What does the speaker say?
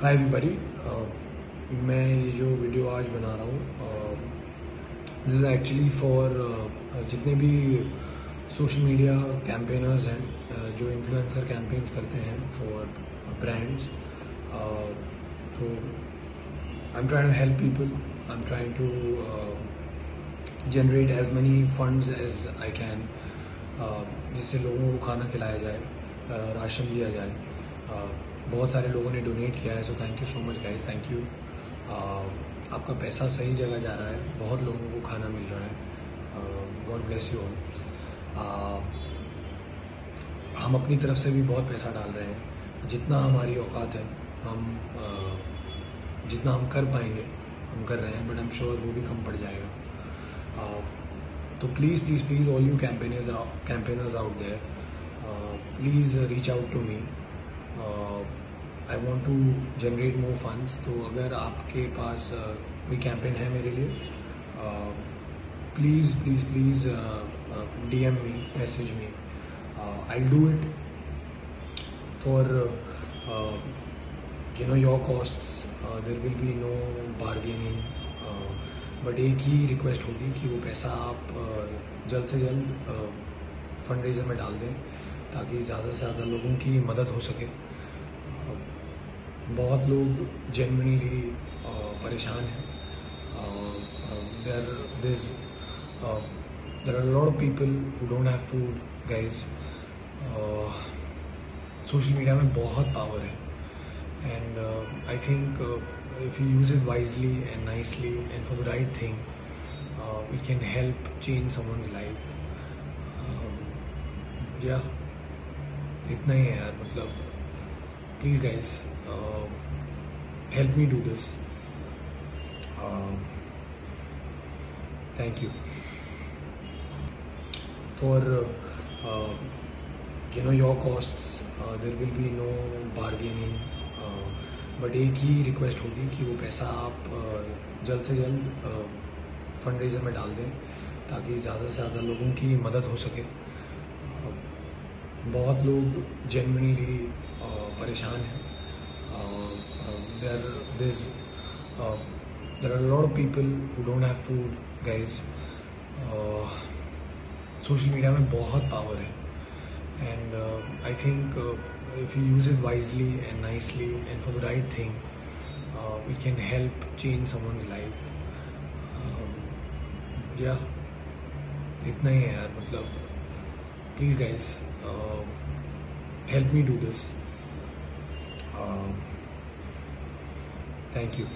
Hi everybody मैं ये जो वीडियो आज बना रहा हूँ दिस इज़ एक्चुअली फॉर जितने भी सोशल मीडिया कैंपेनर्स हैं uh, जो इन्फ्लुएंसर कैंपेन्स करते हैं फॉर ब्रांड्स तो I am trying to help people I am trying to generate as money funds as I can जिससे लोगों को खाना खिलाया जाए uh, राशन दिया जाए uh, बहुत सारे लोगों ने डोनेट किया है so thank you so much guys thank you आपका पैसा सही जगह जा रहा है बहुत लोगों को खाना मिल रहा है. गॉड ब्लेस यू ऑल हम अपनी तरफ़ से भी बहुत पैसा डाल रहे हैं. जितना हमारी औकात है हम uh, जितना हम कर पाएँगे हम कर रहे हैं बट आई एम श्योर वो भी कम पड़ जाएगा. Uh, तो please please please all you campaigners campaigners out there please reach out to me I want to generate more funds तो अगर आपके पास uh, कोई कैंपेन है मेरे लिए please please please D M me message me I do it for you no your costs there will be no bargaining but एक ही request होगी कि वो पैसा आप uh, जल्द से जल्द फंड uh, रेजर में डाल दें। ताकि ज़्यादा से ज़्यादा लोगों की मदद हो सके। बहुत लोग जेनवनली परेशान हैं। There are lot of people who don't have food guys social media में बहुत पावर है। And I think if you use it wisely and nicely and for the right thing we can help change someone's life या इतना ही है यार मतलब please guys help me do this thank you for you no your cost there will be no bargaining but एक ही request होगी कि वो पैसा आप uh, जल्द से जल्द uh, फंड रेजर में डाल दें, ताकि ज़्यादा से ज़्यादा लोगों की मदद हो सके। बहुत लोग जेनवनली परेशान हैं। Uh, are a lot of people who don't have food guys. Uh, social media में बहुत पावर है। And I think if you use it wisely and nicely and for the right thing we can help change someone's life या इतना ही है यार मतलब। please guys uh, help me do this. Uh, thank you.